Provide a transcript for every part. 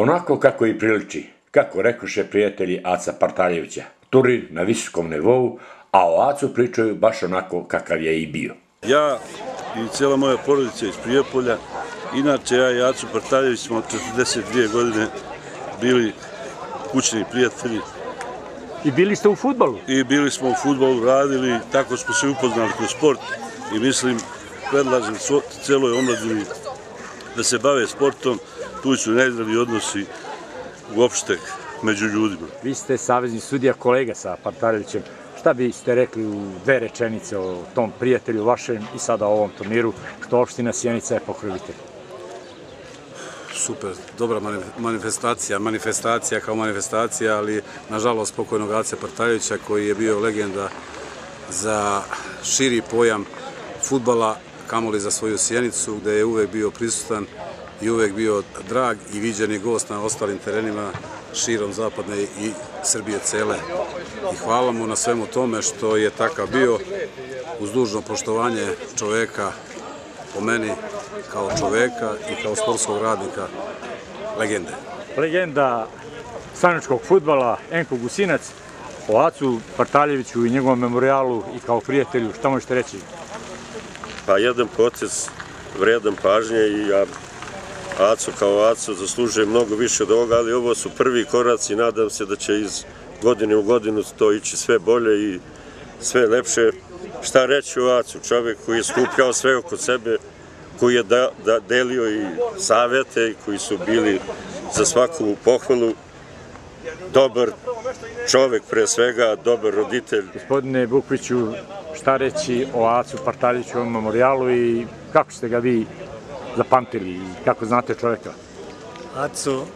Onako kako i priliči, kako rekoše prijatelji Aca Partaljevića, turnir na visokom nivou, a o Acu pričaju baš onako kakav je i bio. Ja i cijela moja porodica iz Prijepolja, inače ja i Acu Partaljević smo 42 godine bili kućni prijatelji. I bili ste u futbolu? I bili smo u futbolu, radili, tako smo se upoznali kroz sport i mislim, predlažem celoj omladini da se bave sportom, tu su nezdravi odnosi uopšte među ljudima. Vi ste savezni sudija kolega sa Partarevićem. Šta biste rekli u dve rečenice o tom prijatelju vašem i sada o ovom turniru, što opština Sjenica je pokrovitelj? Super, dobra manifestacija, manifestacija kao manifestacija, ali nažalost pokojnog Ace Partarevića koji je bio legenda za širi pojam futbala, kamoli za svoju Sjenicu, gde je uvek bio prisutan i uvek bio drag i viđeni gost na ostalim terenima širom zapadne i Srbije cele. I hvala mu na svemu tome što je takav bio uz dužno poštovanje čoveka po meni kao čoveka i kao sportskog radnika legende. Legenda staničkog futbala Enko Gusinac o Acu Partaljeviću i njegovom memorialu i kao prijatelju, šta možete reći? Pa jedan proces vredan pažnje i ja Aco kao Aco zaslužuje mnogo više od ovoga, ali ovo su prvi koraci i nadam se da će iz godine u godinu to ići sve bolje i sve lepše. Šta reći o Acu, čovjek koji je skupljao sve oko sebe, koji je da, da delio i savjete, koji su bili za svaku pohvalu, dobar čovjek pre svega, dobar roditelj. Gospodine Bukviću, šta reći o Acu Partaljiću ovom memorialu i kako ste ga vi zapamtili i kako znate čovjeka? Aco,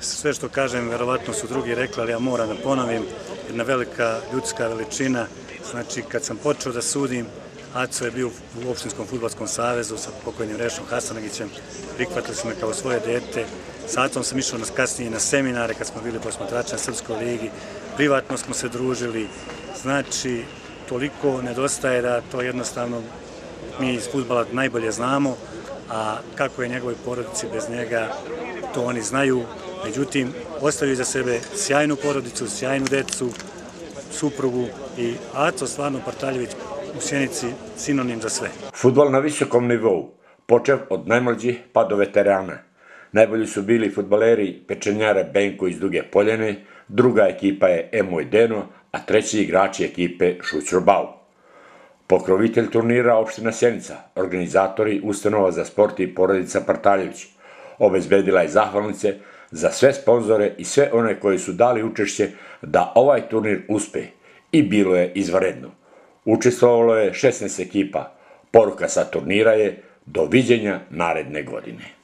sve što kažem, verovatno su drugi rekli, ali ja moram da ponovim, jedna velika ljudska veličina. Znači, kad sam počeo da sudim, Aco je bio u Opštinskom futbolskom savezu sa pokojnim Rešom Hasanagićem, prihvatili smo me kao svoje dete. Sa Acom sam išao nas kasnije na seminare kad smo bili posmatrači na Srpskoj ligi. Privatno smo se družili. Znači, toliko nedostaje da to jednostavno mi iz futbala najbolje znamo a kako je njegovoj porodici bez njega, to oni znaju. Međutim, ostavio za sebe sjajnu porodicu, sjajnu decu, suprugu i Aco stvarno Partaljević u Sjenici sinonim za sve. Futbol na visokom nivou, počev od najmlađih pa do veterana. Najbolji su bili futboleri pečenjare Benko iz Duge Poljene, druga ekipa je Emoj Deno, a treći igrači ekipe Šućro Pokrovitelj turnira opština Sjenica, organizatori Ustanova za sport i porodica Partaljević, obezbedila je zahvalnice za sve sponzore i sve one koji su dali učešće da ovaj turnir uspe i bilo je izvaredno. Učestvovalo je 16 ekipa. Poruka sa turnira je doviđenja naredne godine.